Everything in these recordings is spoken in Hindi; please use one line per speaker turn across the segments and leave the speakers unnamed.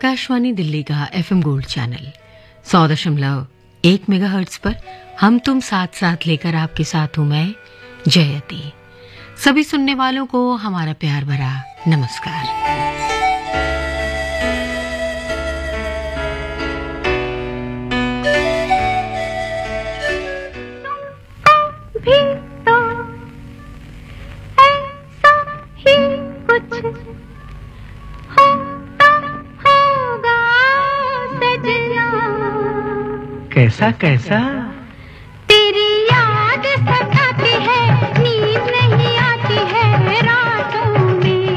आकाशवाणी दिल्ली का एफएम गोल्ड चैनल। सौ दशमलव एक मेगा पर हम तुम साथ साथ लेकर आपके साथ हूँ मैं, जयती। सभी सुनने वालों को हमारा प्यार भरा नमस्कार।
कैसा कैसा?
तेरी याद सताती है नींद नहीं आती है रातों में।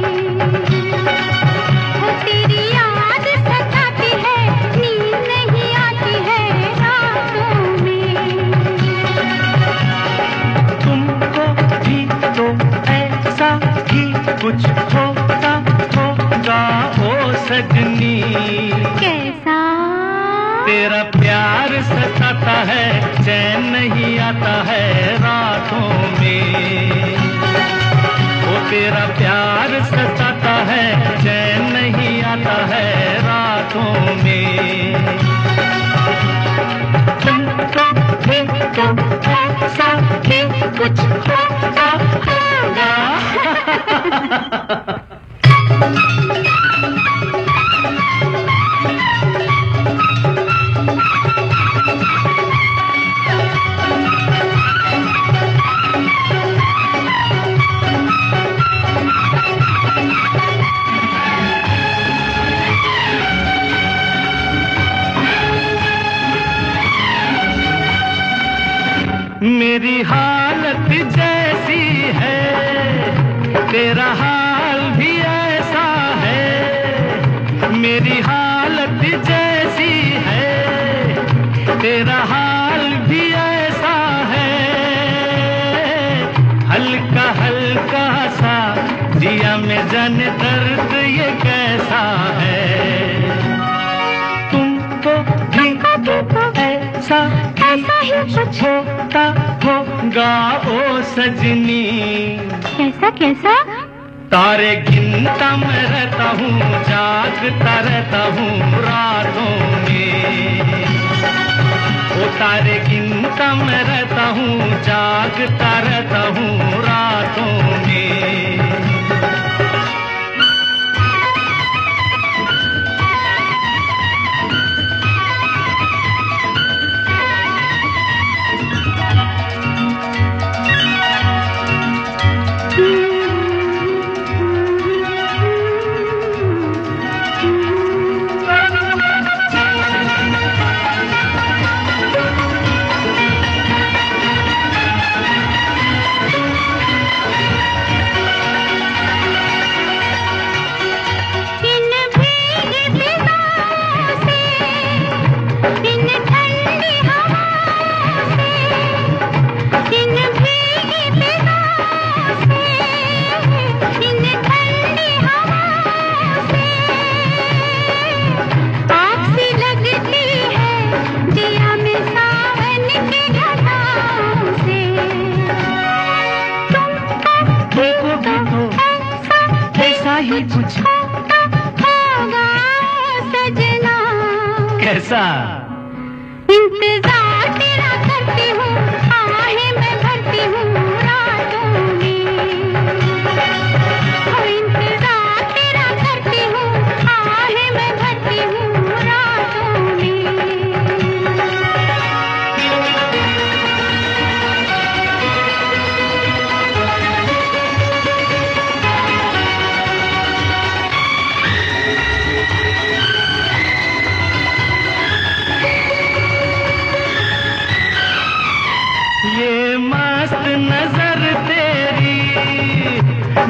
तेरी याद सताती है नींद नहीं आती है रातों में।
तुमको भी तो ऐसा ही कुछ होता होगा ओ सजनी। तेरा प्यार सताता है, चैन नहीं आता है रातों में। वो तेरा प्यार सताता है, चैन नहीं आता है रातों में। कुछ होता होता होगा ओ सजनी।
कैसा कैसा?
तारे गिनता मैं रहता हूँ जागता रहता हूँ रातों में। ओ तारे गिनता मैं रहता हूँ जागता रहता हूँ रातों में।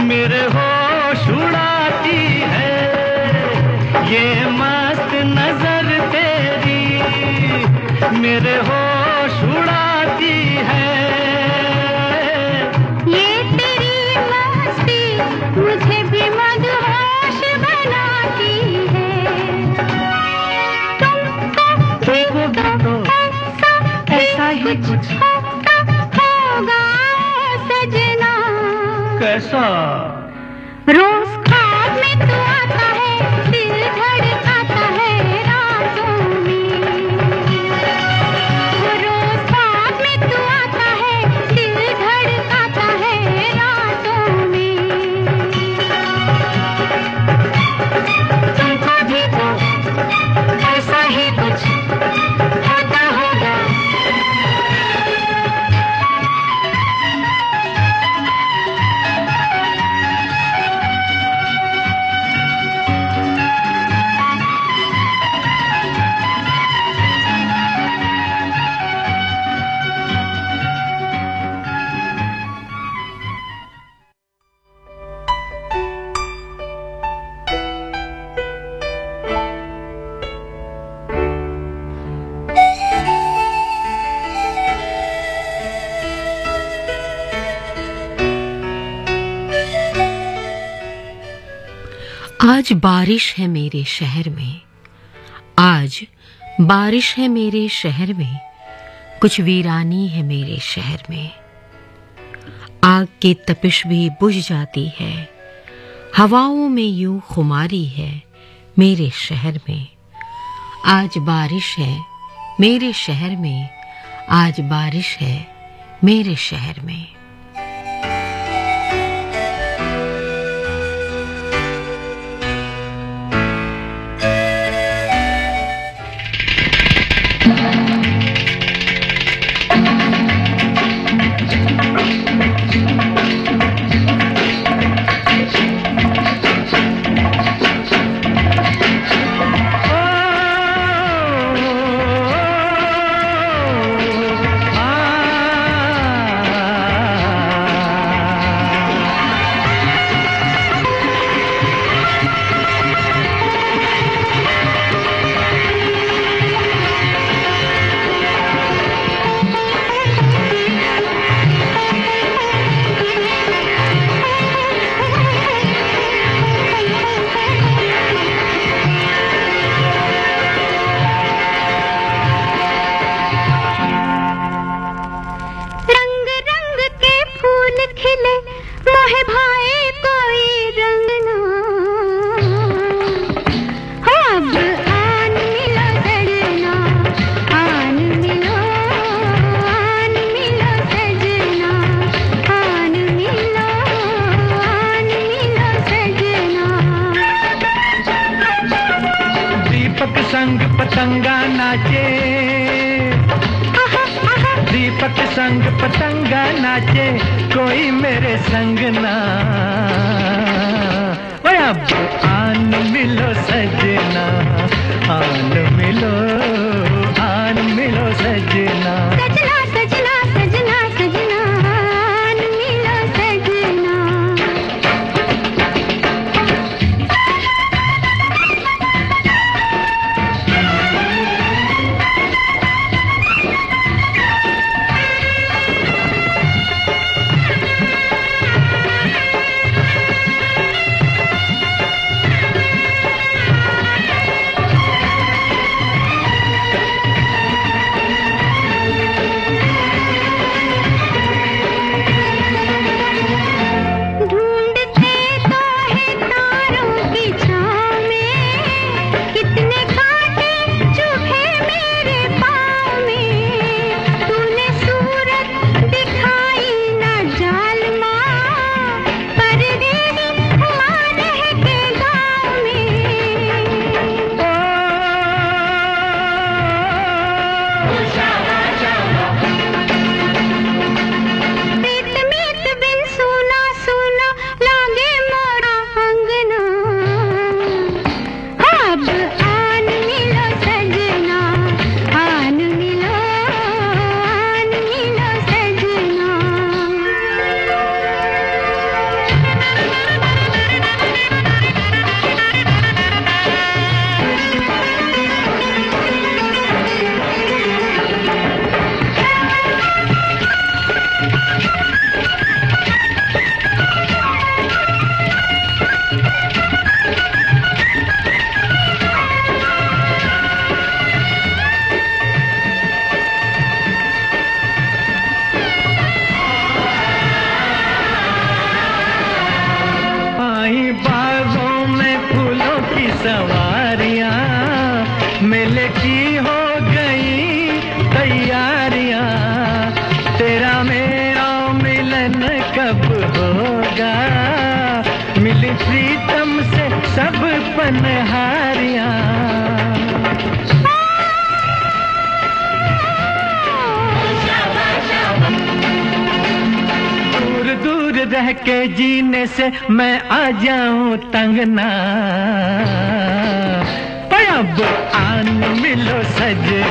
मेरे होश उड़ाती है। ये मस्त नज़र तेरी मेरे होश उड़ाती है।
ये तेरी मस्ती मुझे भी मदहोश बनाती है। भी
तो। ऐसा ही कुछ।
होगा सजना
कैसा?
आज बारिश है मेरे शहर में। आज बारिश है मेरे शहर में। कुछ वीरानी है मेरे शहर में। आग की तपिश भी बुझ जाती है। हवाओं में यूँ खुमारी है मेरे शहर में। आज बारिश है मेरे शहर में। आज बारिश है मेरे शहर में।
पतंगा नाचे कोई मेरे संग ना। अब आन मिलो सजना आन मिलो जाऊँ तंगना। पर अब आन मिलो सजना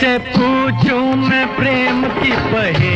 कैसे पूछूँ मैं प्रेम की पहेलियाँ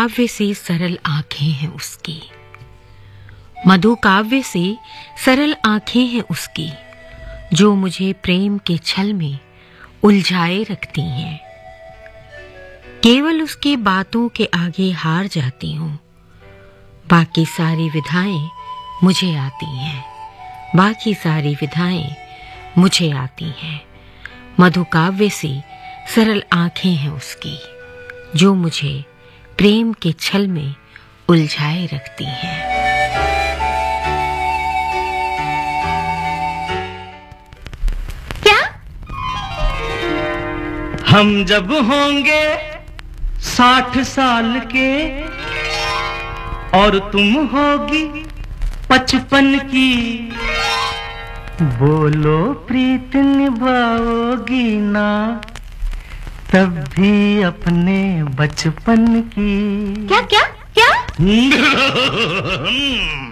काव्य से सरल आँखें हैं उसकी। मधु काव्य से सरल आँखें हैं उसकी, जो मुझे प्रेम के छल में उलझाए रखती हैं। केवल उसकी बातों के आगे हार जाती हूँ। बाकी सारी विधाएँ मुझे आती हैं। बाकी सारी विधाएँ मुझे आती हैं। मधु काव्य से सरल आँखें हैं उसकी, जो मुझे प्रेम के छल में उलझाए रखती हैं।
क्या?
हम जब होंगे साठ साल के और तुम होगी पचपन की बोलो प्रीत निभाओगी ना। तब भी अपने बचपन की
क्या क्या क्या?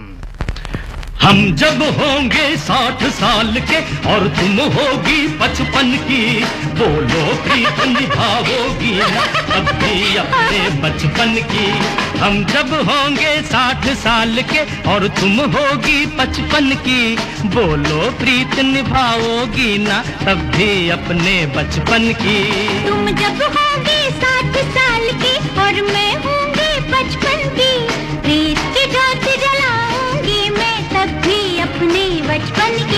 हम जब होंगे साठ साल के और तुम होगी पचपन की, बोलो प्रीत निभाओगी तब भी अपने बचपन की। हम जब होंगे साठ साल के और तुम होगी पचपन की, बोलो प्रीत निभाओगी ना? तब भी अपने बचपन की।
तुम जब होगे साठ साल की और मैं होंगी बचपन की बचपन की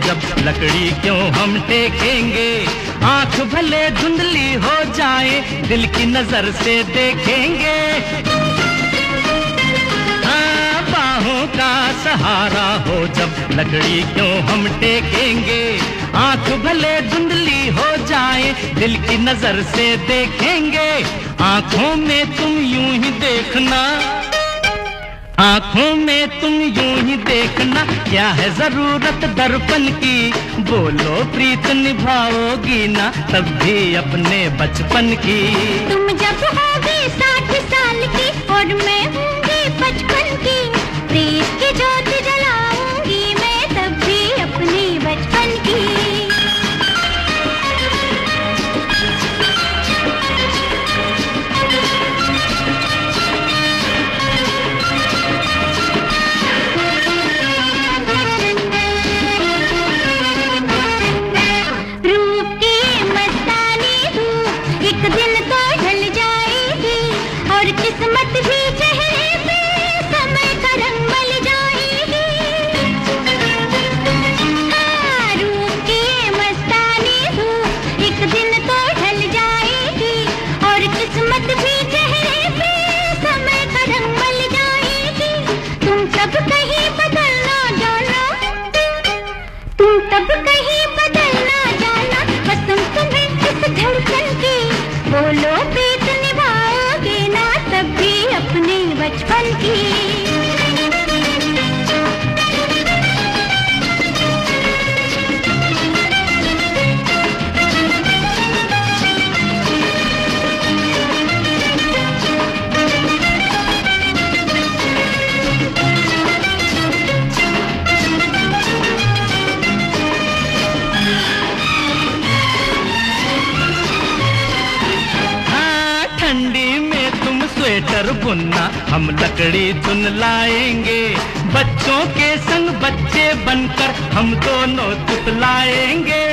जब लकड़ी क्यों हम टेकेंगे? आँख भले धुंधली हो जाए दिल की नज़र से देखेंगे। हाँ, बाहों का सहारा हो जब लकड़ी क्यों हम टेकेंगे? आँख भले धुंधली हो जाए दिल की नज़र से देखेंगे। आँखों में तुम यूँ ही देखना। आँखों में तुम यूँ ही देखना, क्या है ज़रूरत दर्पण की? बोलो, प्रीत निभाओगी ना, तब भी अपने बचपन की।
तुम जब होगी साठ साल की, और मैं होंगी बचपन की।
बुनना हम लकड़ी चुन लाएँगे। बच्चों के संग बच्चे बनकर हम दोनों तुतलाएँगे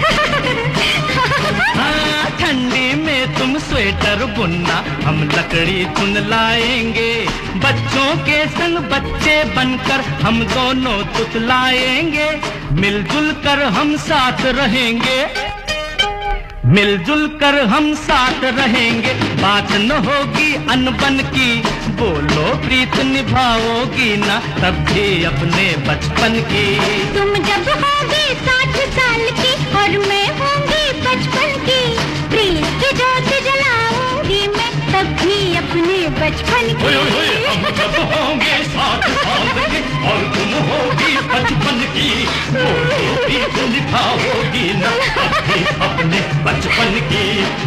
हाँ ठंडी में तुम स्वेटर बुनना हम लकड़ी चुन लाएँगे। बच्चों के संग बच्चे बनकर हम दोनों तुतलाएँगे मिलजुल कर हम साथ रहेंगे। मिलजुल कर हम साथ रहेंगे। बात न होगी अनबन की बोलो प्रीत निभाओगी ना तब भी अपने बचपन की।
तुम जब होगी साठ साल की और मैं होंगी बचपन की प्रीत की जोत जलाऊँगी मैं तब भी अपने बचपन की।
हम जब होंगे साथ साल के और तुम होगी बचपन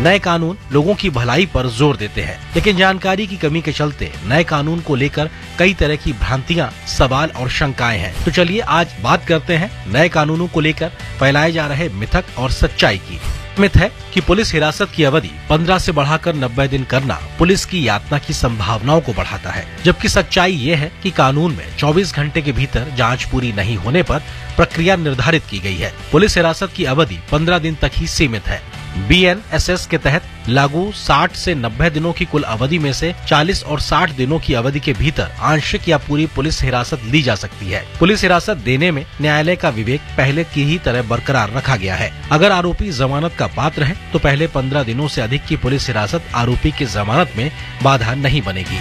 नए कानून लोगों की भलाई पर ज़ोर देते हैं। लेकिन जानकारी की कमी के चलते नए कानून को लेकर कई तरह की भ्रांतियाँ, सवाल और शंकाएँ हैं। तो चलिए आज बात करते हैं नए कानूनों को लेकर फैलाए जा रहे मिथक और सच्चाई की। मिथ है कि पुलिस हिरासत की अवधि 15 से बढ़ाकर 90 दिन करना पुलिस की यातना की संभावनाओं को बढ़ाता है। जबकि सच्चाई ये है कि कानून में 24 घंटे के भीतर जाँच पूरी नहीं होने पर प्रक्रिया निर्धारित की गई है। पुलिस हिरासत की अवधि 15 दिन तक ही सीमित है। बीएनएसएस के तहत लागू 60 से 90 दिनों की कुल अवधि में से 40 और 60 दिनों की अवधि के भीतर आंशिक या पूरी पुलिस हिरासत ली जा सकती है। पुलिस हिरासत देने में न्यायालय का विवेक पहले की ही तरह बरकरार रखा गया है। अगर आरोपी जमानत का पात्र है तो पहले 15 दिनों से अधिक की पुलिस हिरासत आरोपी की जमानत में बाधा नहीं बनेगी।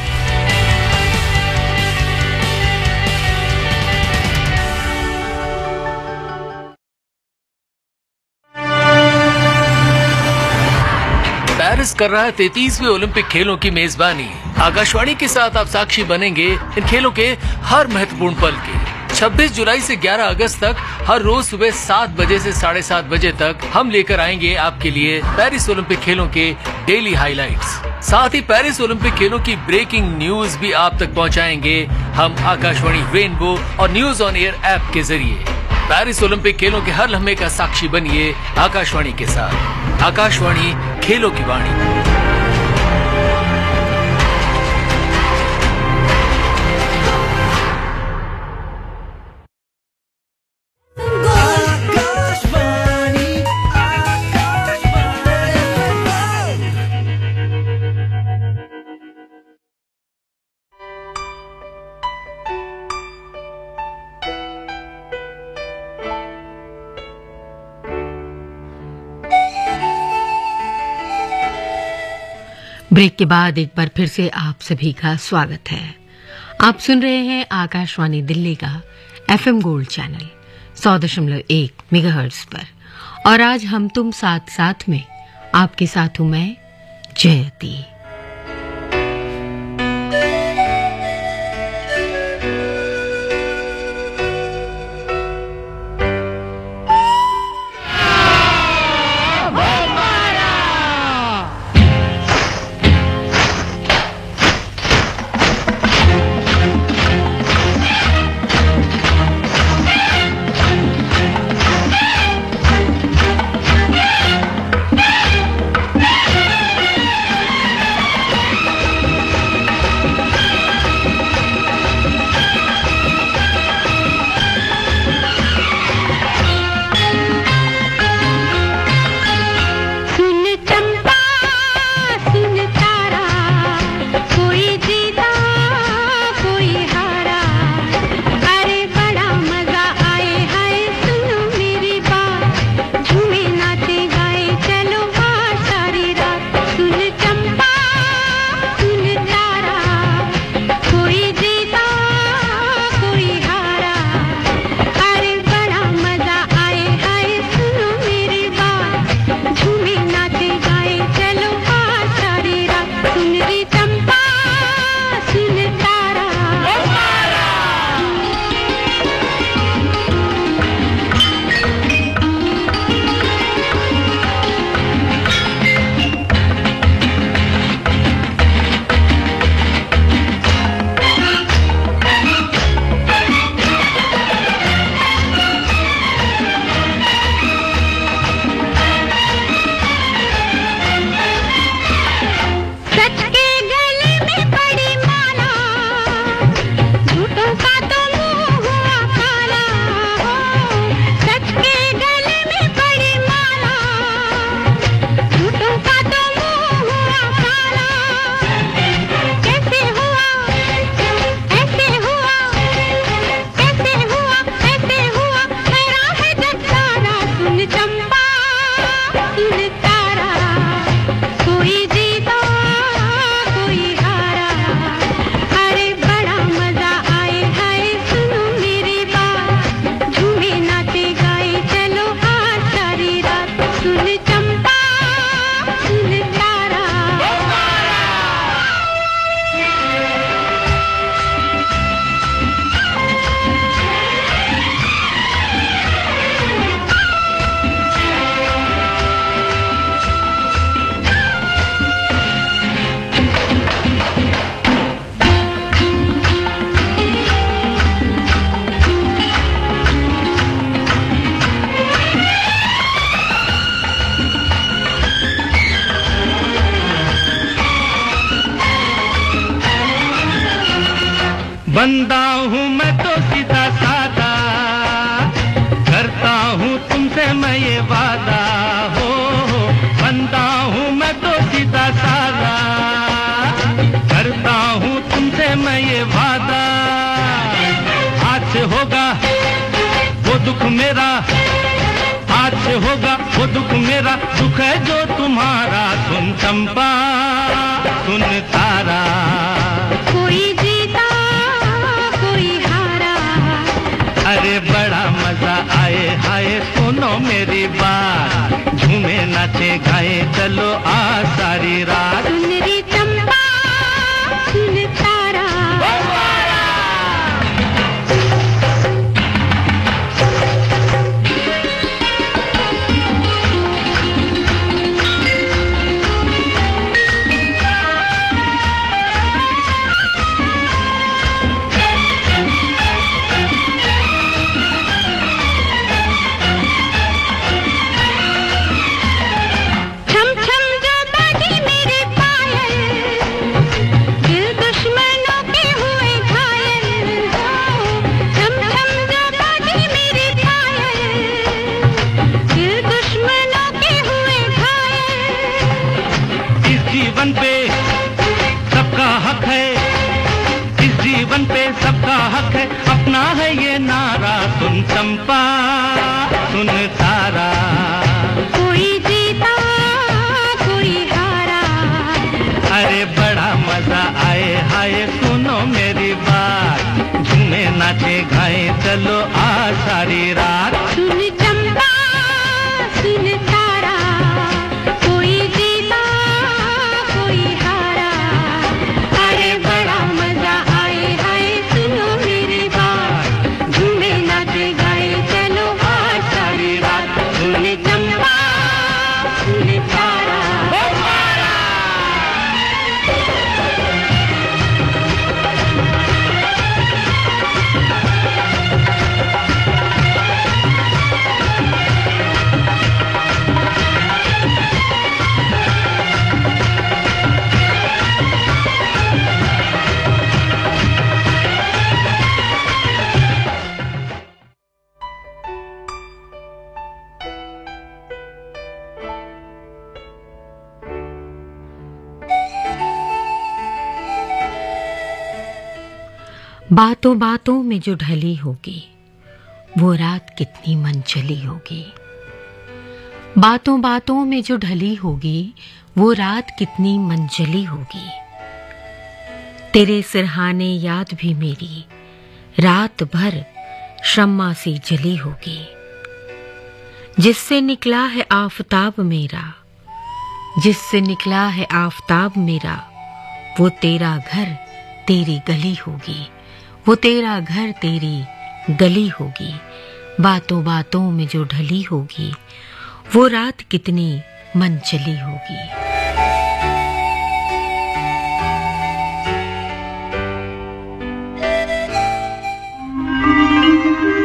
कर रहा है तैतीसवें ओलंपिक खेलों की मेजबानी। आकाशवाणी के साथ आप साक्षी बनेंगे इन खेलों के हर महत्वपूर्ण पल के। 26 जुलाई से 11 अगस्त तक, हर रोज सुबह सात बजे से साढ़े सात बजे तक हम लेकर आएँगे आपके लिए पेरिस ओलंपिक खेलों के डेली हाइलाइट्स। साथ ही पेरिस ओलंपिक खेलों की ब्रेकिंग न्यूज़ भी आप तक पहुंचाएँगे हम आकाशवाणी रेनबो और न्यूज़ ऑन एयर ऐप के ज़रिए। पेरिस ओलंपिक खेलों के हर लम्हे का साक्षी बनिए आकाशवाणी के साथ। आकाशवाणी खेलों की वाणी।
ब्रेक के बाद एक बार फिर से आप सभी का स्वागत है। आप सुन रहे हैं आकाशवाणी दिल्ली का एफएम गोल्ड चैनल, सौ दशमलव एक मेगाहर्ट्ज पर। और आज हम तुम साथ साथ में, आपके साथ हूँ मैं, जयती।
दुख मेरा। आज से होगा वो दुख मेरा। दुख है जो तुम्हारा। सुन चंपा सुन तारा।
कोई जीता कोई हारा।
अरे बड़ा मज़ा आए हाय सुनो मेरी बात। झूमे नाचे गाए चलो आ सारी रात।
सुन चंपा सुन
सारा।
कोई जीता कोई हारा। अरे बड़ा मज़ा आए हाय सुनो मेरी बात। झूमे नाचे गाए चलो
बातों बातों में जो ढली होगी, वो रात कितनी मनचली होगी। बातों बातों में जो ढली होगी, वो रात कितनी मंजली होगी। तेरे सिरहाने याद भी मेरी, रात भर शम्मा सी जली होगी। जिससे निकला है आफताब मेरा, जिससे निकला है आफताब मेरा, वो तेरा घर, तेरी गली होगी। वो तेरा घर तेरी गली होगी बातों बातों में जो ढली होगी, वो रात कितनी
मन चली होगी। thank बिना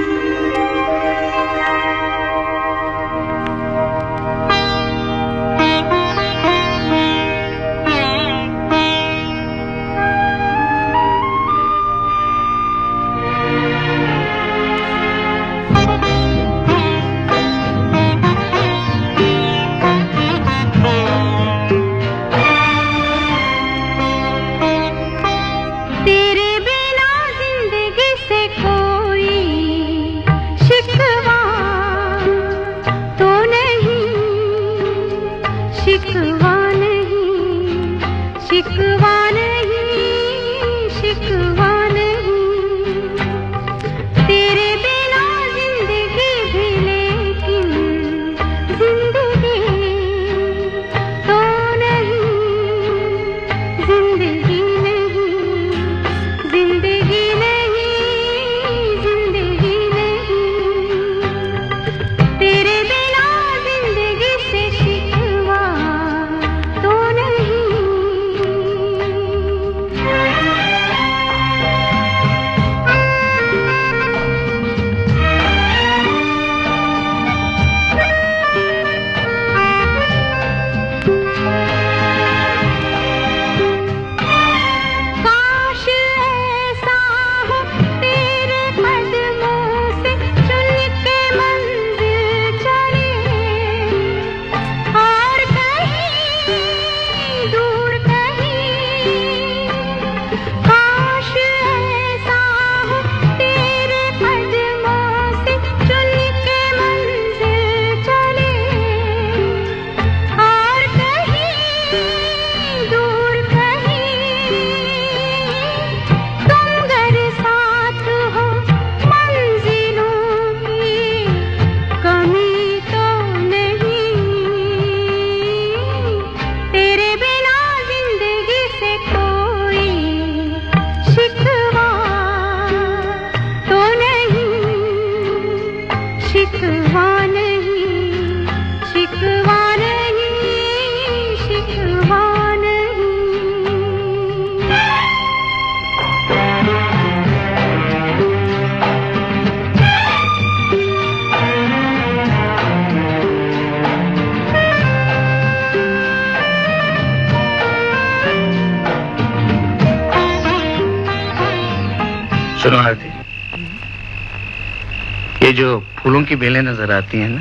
फूलों की बेलें नज़र आती हैं ना?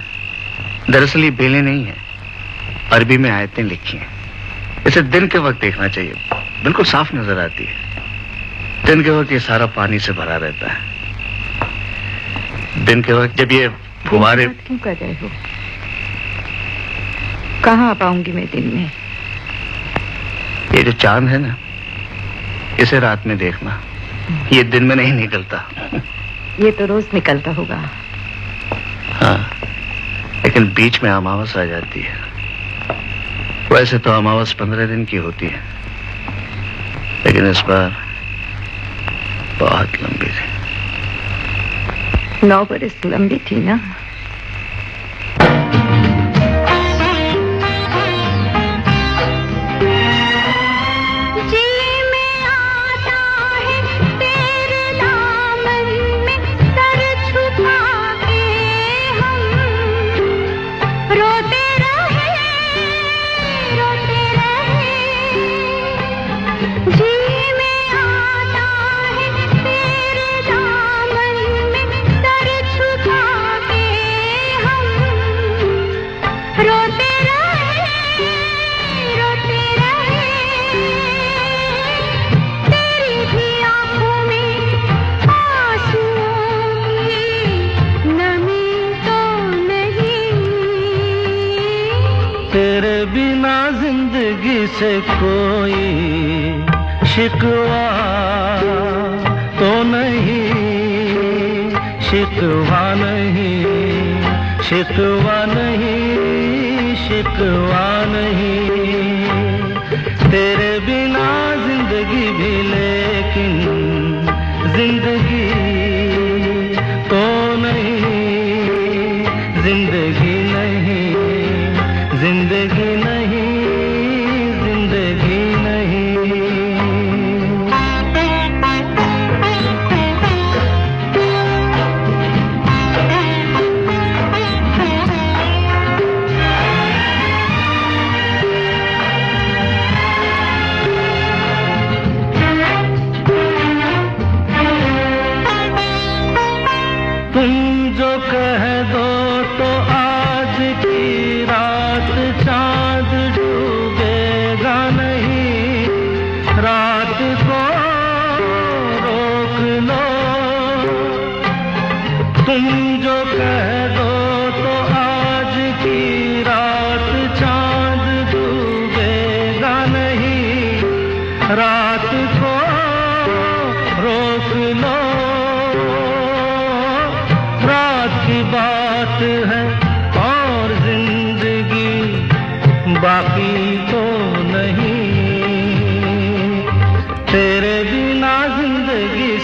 दरअसल ये बेलें नहीं है। अरबी में आयतें लिखी हैं। इसे दिन के वक्त देखना चाहिए। बिल्कुल साफ़ नज़र आती है। दिन के वक्त ये सारा पानी से भरा रहता है। दिन के वक्त जब ये फुहारे
क्यों कर रहे हो? कहाँ आ पाऊँगी मैं दिन में?
ये जो चाँद है ना इसे रात में देखना। ये दिन में नहीं निकलता।
ये तो रोज निकलता होगा।
हाँ। लेकिन बीच में अमावस आ जाती है। वैसे तो अमावस पंद्रह दिन की होती है। लेकिन इस बार बहुत लंबी थी।
नौ बरस लंबी थी ना।
से कोई शिकवा तो नहीं। शिकवा नहीं शिकवा नहीं शिकवा नहीं। तेरे बिना ज़िंदगी भी लेकिन ज़िंदगी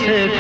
से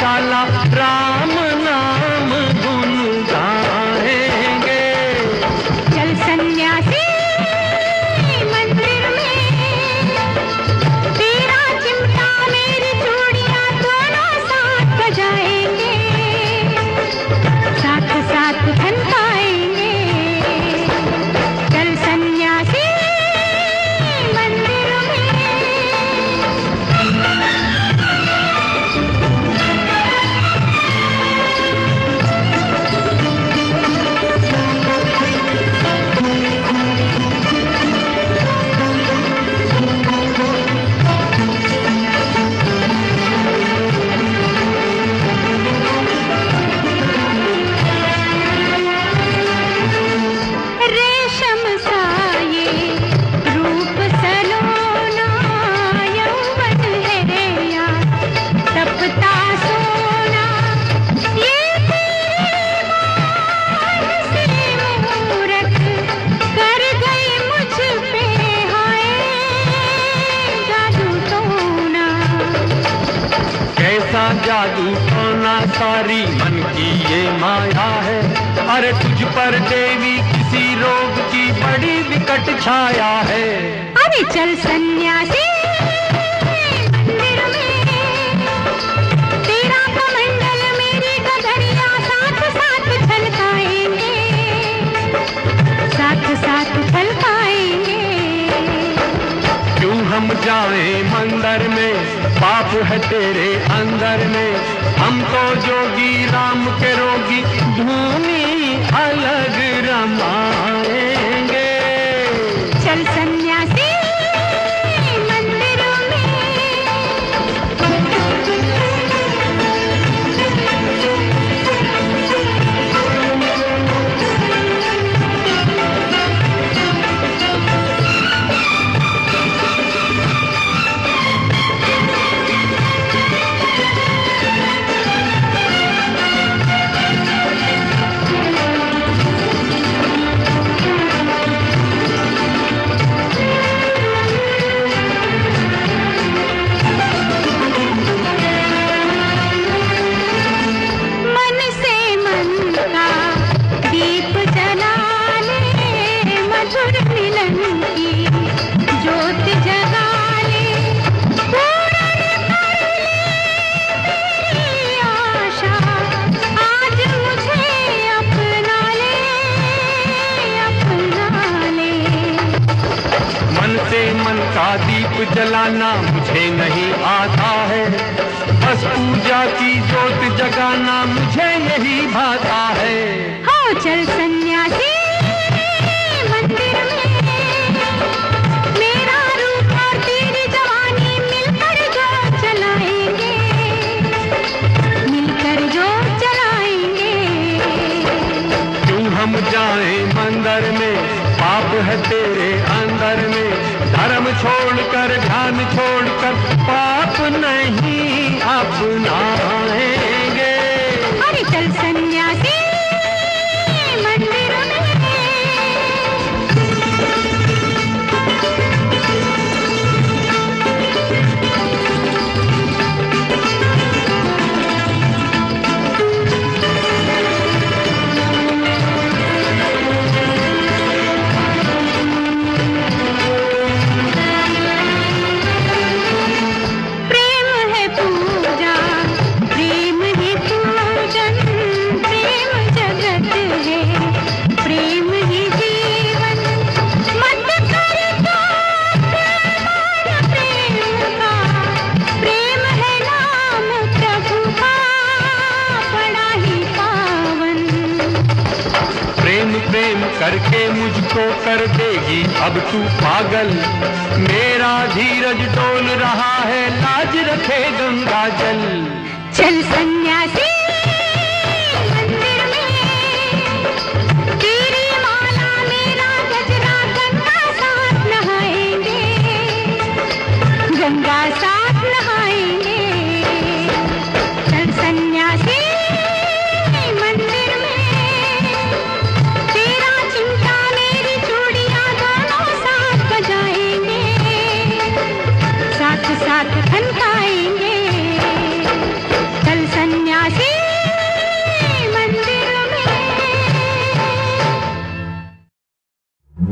गौशाला
मन
की ये माया है। अरे तुझ पर देवी किसी रोग की बड़ी विकट छाया है।
अरे चल सन्यासी
हम जावे मंदिर में? पाप है तेरे अंदर में। हम तो जोगी राम के रोगी धूनी अलग रमाएँगे।
चल
सन जलाना मुझे नहीं आता है। बस पूजा की जोत जगाना मुझे यही भाता है प्रेम
करके मुझको कर देगी। अब तू पागल, मेरा धीरज डोल रहा है, लाज रखे गंगा जल।
चल सन्यासी।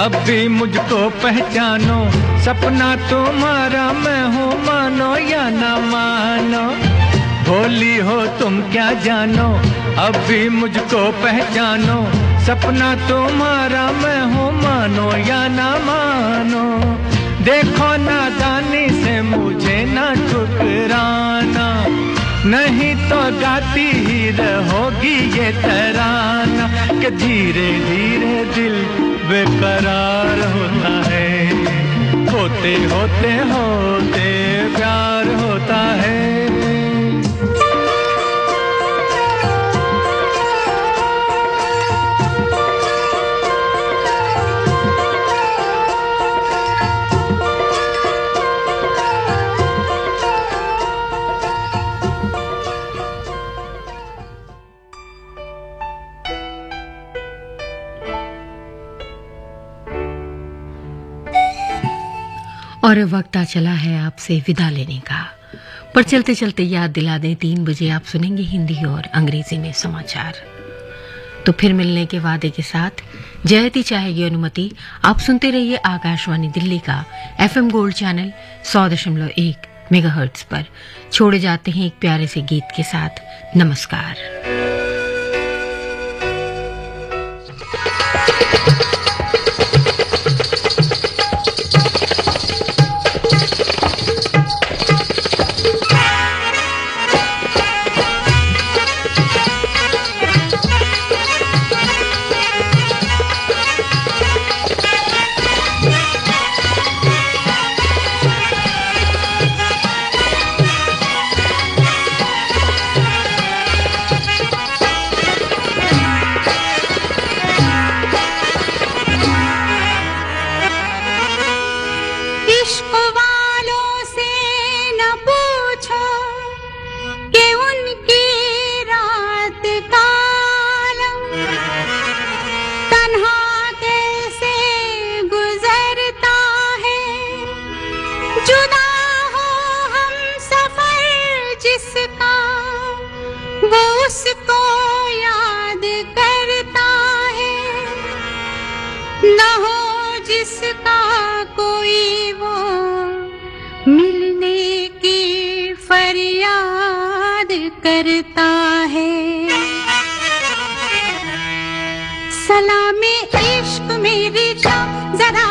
अब भी मुझको पहचानो, सपना तुम्हारा मैं हूँ, मानो या ना मानो। भोली हो तुम क्या जानो, अब भी मुझको पहचानो, सपना तुम्हारा मैं हूँ, मानो या ना मानो। देखो नादानी से मुझे ना ठुकराना, नहीं तो गाती ही रहोगी ये तराना, कि धीरे धीरे दिल बेकरार होता है। होते होते होते प्यार होता है।
और वक्त आ चला है आपसे विदा लेने का। पर चलते चलते याद दिला दें, तीन बजे आप सुनेंगे हिंदी और अंग्रेज़ी में समाचार। तो फिर मिलने के वादे के साथ जयती चाहेगी अनुमति। आप सुनते रहिए आकाशवाणी दिल्ली का एफएम गोल्ड चैनल, सौ दशमलव एक मेगा पर। छोड़े जाते हैं एक प्यारे से गीत के साथ। नमस्कार।
उसको याद करता है। न हो जिसका कोई वो मिलने की फरियाद करता है। सलामी इश्क मेरी जा जरा